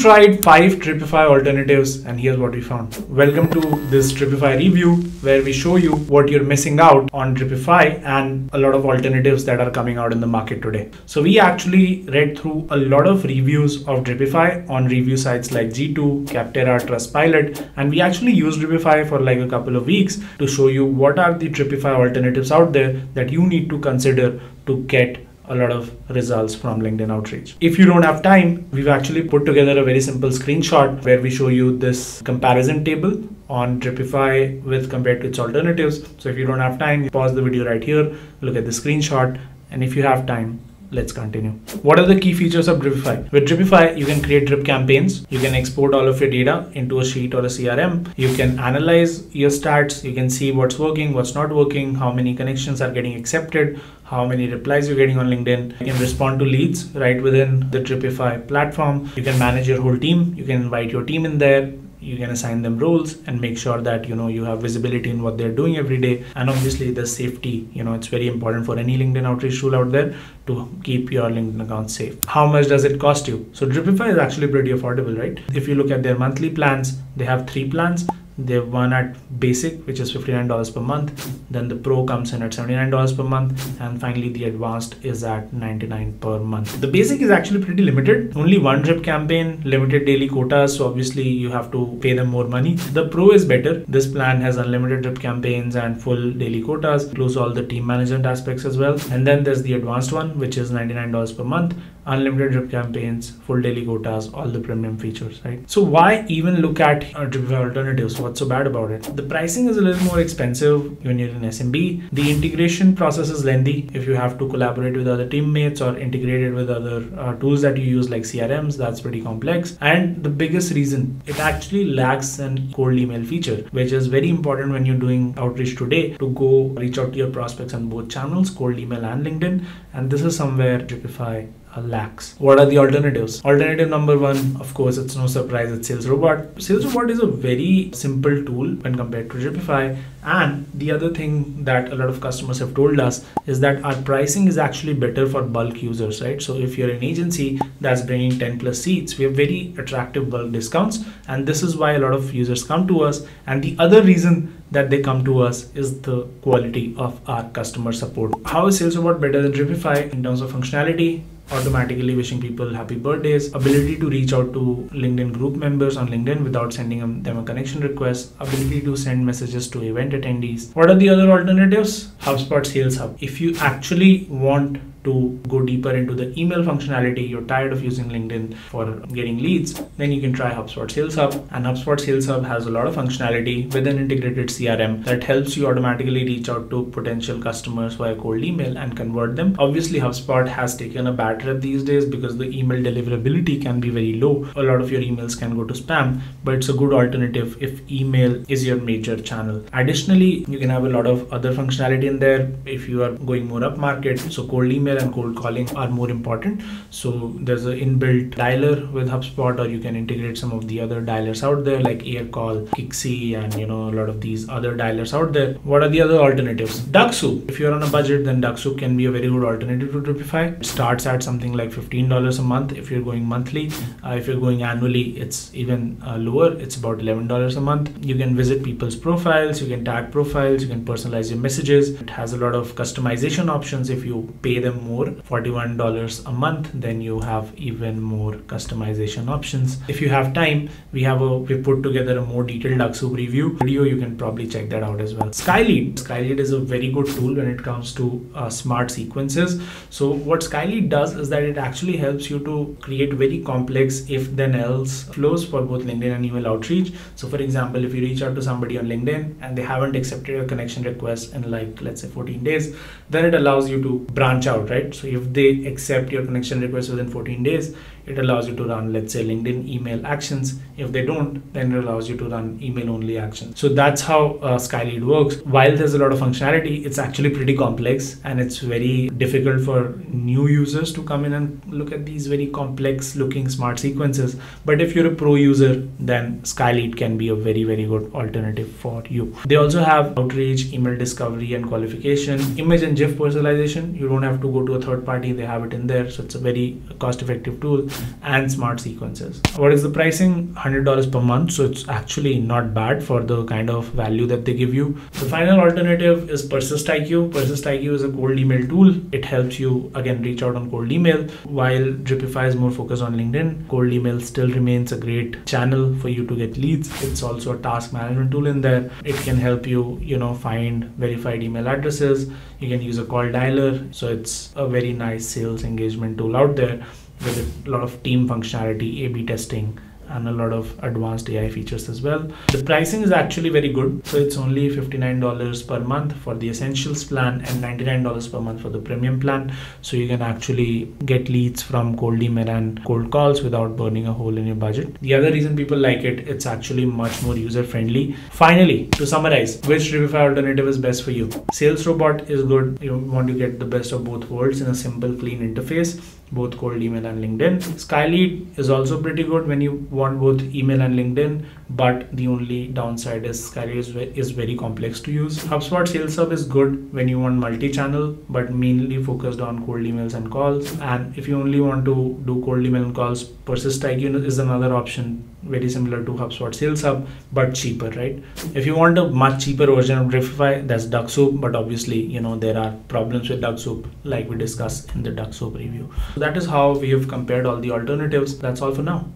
tried five Dripify alternatives and here's what we found. Welcome to this Dripify review where we show you what you're missing out on Dripify and a lot of alternatives that are coming out in the market today. So we actually read through a lot of reviews of Dripify on review sites like G2, Capterra, Trustpilot and we actually used Dripify for like a couple of weeks to show you what are the Dripify alternatives out there that you need to consider to get a lot of results from LinkedIn outreach. If you don't have time, we've actually put together a very simple screenshot where we show you this comparison table on Dripify with compared to its alternatives. So if you don't have time, pause the video right here, look at the screenshot, and if you have time, let's continue. What are the key features of Dripify? With Dripify, you can create drip campaigns. You can export all of your data into a sheet or a CRM. You can analyze your stats. You can see what's working, what's not working, how many connections are getting accepted, how many replies you're getting on LinkedIn. You can respond to leads right within the Dripify platform. You can manage your whole team. You can invite your team in there you can assign them roles and make sure that you know you have visibility in what they're doing every day. And obviously the safety you know it's very important for any linkedin outreach tool out there to keep your linkedin account safe. How much does it cost you? So dripify is actually pretty affordable right? If you look at their monthly plans they have three plans they have one at basic which is $59 per month. Then the pro comes in at $79 per month. And finally the advanced is at 99 per month. The basic is actually pretty limited. Only one drip campaign limited daily quotas. So obviously you have to pay them more money. The pro is better. This plan has unlimited drip campaigns and full daily quotas includes all the team management aspects as well. And then there's the advanced one which is $99 per month unlimited drip campaigns full daily quotas all the premium features right so why even look at uh, drip alternatives what's so bad about it? The pricing is a little more expensive when you're in SMB. The integration process is lengthy. If you have to collaborate with other teammates or integrate it with other uh, tools that you use like CRMs, that's pretty complex. And the biggest reason, it actually lacks an cold email feature, which is very important when you're doing outreach today to go reach out to your prospects on both channels, cold email and LinkedIn. And this is somewhere Dripify Uh, lacks. What are the alternatives? Alternative number one, of course, it's no surprise, it's Sales Robot. Sales Robot is a very simple tool when compared to Dripify. And the other thing that a lot of customers have told us is that our pricing is actually better for bulk users, right? So if you're an agency that's bringing 10 plus seats, we have very attractive bulk discounts. And this is why a lot of users come to us. And the other reason that they come to us is the quality of our customer support. How is Sales Robot better than Dripify in terms of functionality? Automatically wishing people happy birthdays, ability to reach out to LinkedIn group members on LinkedIn without sending them a connection request, ability to send messages to event attendees. What are the other alternatives? HubSpot Sales Hub. If you actually want to go deeper into the email functionality, you're tired of using LinkedIn for getting leads, then you can try HubSpot Sales Hub. And HubSpot Sales Hub has a lot of functionality with an integrated CRM that helps you automatically reach out to potential customers via cold email and convert them. Obviously, HubSpot has taken a bad rep these days because the email deliverability can be very low. A lot of your emails can go to spam, but it's a good alternative if email is your major channel. Additionally, you can have a lot of other functionality in there if you are going more up market. So cold email and cold calling are more important. So there's an inbuilt dialer with HubSpot, or you can integrate some of the other dialers out there like Aircall, Kixie, and you know a lot of these other dialers out there. What are the other alternatives? Dux-Soup. If you're on a budget, then Dux-Soup can be a very good alternative to Dripify. It starts at something like $15 a month if you're going monthly. Uh, if you're going annually, it's even uh, lower. It's about $11 a month. You can visit people's profiles. You can tag profiles. You can personalize your messages. It has a lot of customization options if you pay them more $41 a month then you have even more customization options. If you have time we have a we put together a more detailed Dux-Soup review video. You can probably check that out as well. Skylead. Skylead is a very good tool when it comes to uh, smart sequences. So what Skylead does is that it actually helps you to create very complex if then else flows for both LinkedIn and email outreach. So for example if you reach out to somebody on LinkedIn and they haven't accepted your connection request in like let's say 14 days then it allows you to branch out right? So if they accept your connection request within 14 days it allows you to run let's say linkedin email actions. If they don't then it allows you to run email only actions. So that's how uh, skylead works. While there's a lot of functionality it's actually pretty complex and it's very difficult for new users to come in and look at these very complex looking smart sequences. But if you're a pro user then skylead can be a very very good alternative for you. They also have outreach email discovery and qualification. Image and gif personalization you don't have to go to a third party they have it in there so it's a very cost effective tool and smart sequences. What is the pricing? $100 per month. So it's actually not bad for the kind of value that they give you. The final alternative is Persist IQ. Persist IQ is a cold email tool. It helps you again reach out on cold email while Dripify is more focused on LinkedIn. Cold email still remains a great channel for you to get leads. It's also a task management tool in there. It can help you, you know, find verified email addresses. You can use a call dialer. So it's a very nice sales engagement tool out there with a lot of team functionality, A B testing, and a lot of advanced AI features as well. The pricing is actually very good. So it's only $59 per month for the essentials plan and $99 per month for the premium plan. So you can actually get leads from cold email and cold calls without burning a hole in your budget. The other reason people like it, it's actually much more user friendly. Finally, to summarize, which Dripify alternative is best for you? Sales Robot is good. You want to get the best of both worlds in a simple, clean interface both cold email and LinkedIn. Skylead is also pretty good when you want both email and LinkedIn, but the only downside is Skylead is, is very complex to use. HubSpot Sales Hub is good when you want multi-channel, but mainly focused on cold emails and calls. And if you only want to do cold email and calls, Persist IQ is another option very similar to HubSpot Sales Hub, but cheaper, right? If you want a much cheaper version of Dripify, that's Dux-Soup, but obviously, you know, there are problems with Dux-Soup, like we discussed in the Dux-Soup review. So that is how we have compared all the alternatives. That's all for now.